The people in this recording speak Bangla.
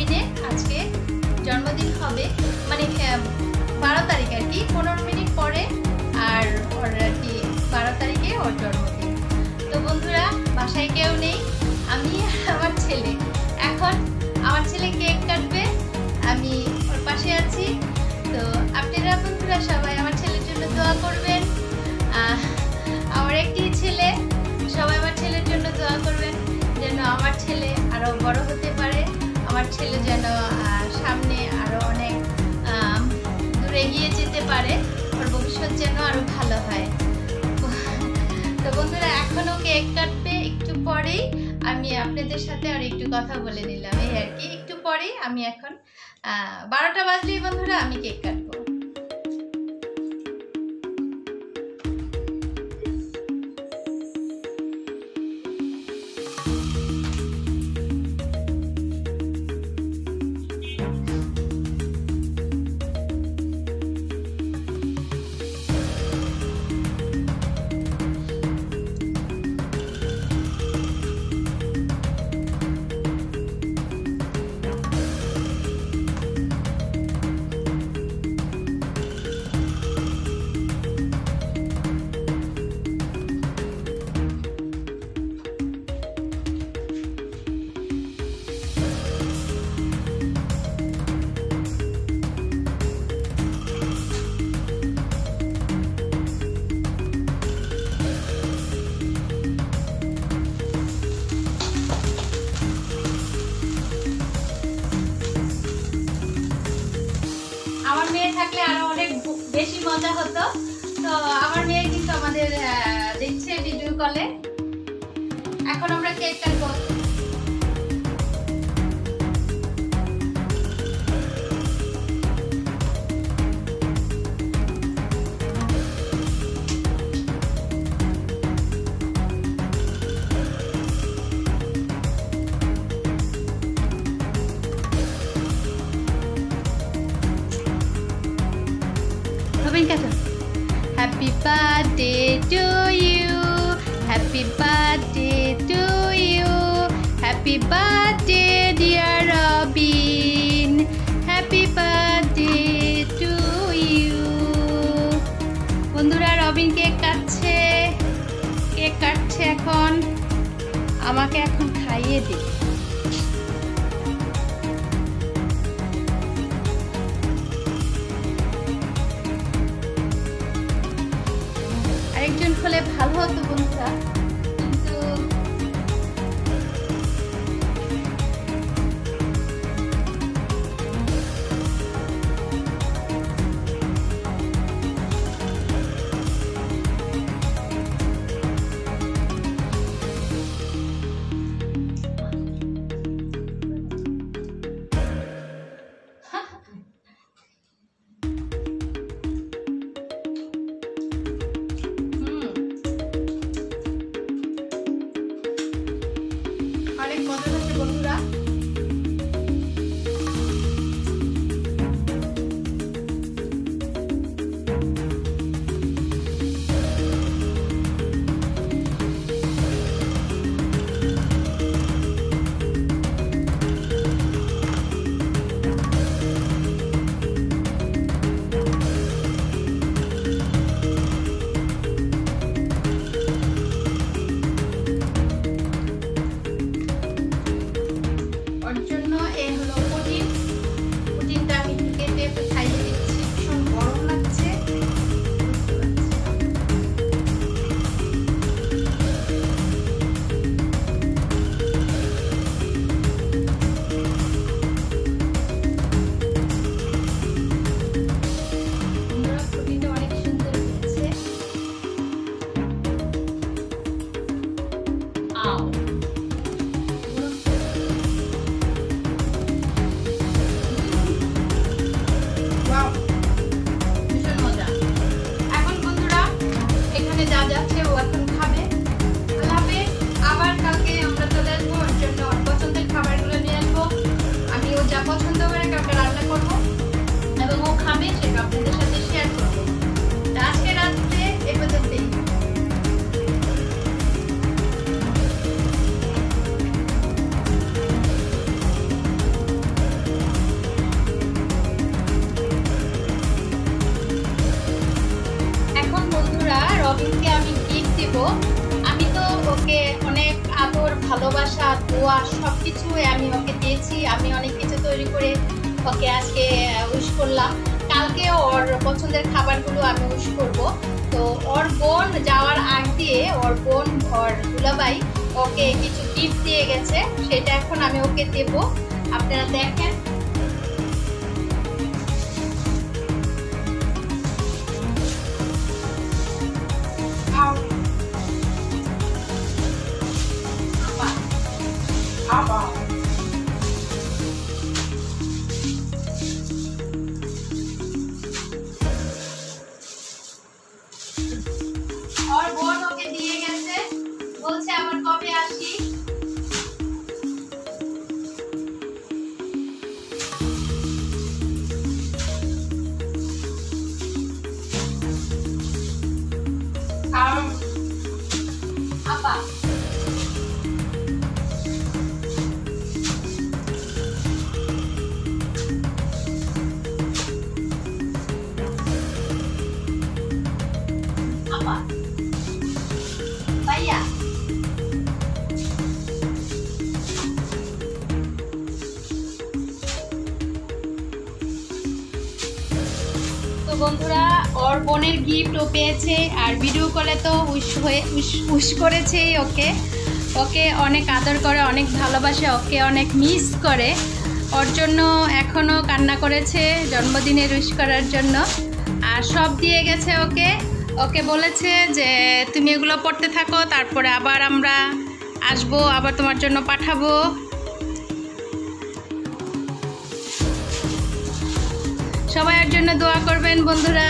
রবিনের আজকে জন্মদিন হবে মানে বারো তারিখ আর কি, পনেরো মিনিট পরে আর ওর আর কি বারো তারিখে ওর জন্মদিন। তো বন্ধুরা, বাসায় কেউ নেই, আমি আমার ছেলে। এখন আমার ছেলে কেক কাটবে, আমি ওর পাশে আছি। তো আপনারা বন্ধুরা সবাই আমার ছেলের জন্য দোয়া করবেন। আমার একটি ছেলে, সবাই আমার ছেলের জন্য দোয়া করবেন, যেন আমার ছেলে আরও বড় হতে আমার ছেলে যেন সামনে আরও অনেক দূরে এগিয়ে যেতে পারে, ওর ভবিষ্যৎ যেন আরও ভালো হয়। তো বন্ধুরা এখনও কেক কাটবে, একটু পরেই আমি আপনাদের সাথে আর একটু কথা বলে নিলাম। এই আর কি, একটু পরেই আমি এখন বারোটা বাজলেই বন্ধুরা আমি কেক কাটবো। মজা হতো। তো আমার মেয়ে কিন্তু আমাদের দেখছে ভিডিও কলে এখন আমরা কেকটা কাটবো happy birthday dear Robin happy birthday to you বন্ধুরা, রবিন কেক কাটছে। কেক কাটছে এখন। আমাকে এখন খাইয়ে দিই দোয়া সব কিছু আমি ওকে দিয়েছি। আমি অনেক কিছু তৈরি করে ওকে আজকে উইশ করলাম। কালকে ওর পছন্দের খাবারগুলো আমি উইশ করব। তো ওর বোন যাওয়ার আগ দিয়ে ওর বোন ওর দুলাবাই ওকে কিছু গিফট দিয়ে গেছে। সেটা এখন আমি ওকে দেব। আপনারা দেখেন। ওর তো বন্ধুরা, ওর বোনের গিফট ও পেয়েছে আর ভিডিও কলে তো উইশ হয়ে উইশ করেছে ওকে। ওকে অনেক আদর করে, অনেক ভালোবাসে, ওকে অনেক মিস করে। ওর জন্য এখনও কান্না করেছে, জন্মদিনের উইশ করার জন্য। আর সব দিয়ে গেছে ওকে। ওকে বলেছে যে তুমি এগুলো পড়তে থাকো, তারপরে আবার আমরা আসব, আবার তোমার জন্য পাঠাবো। সবাই জন্য দোয়া করবেন বন্ধুরা।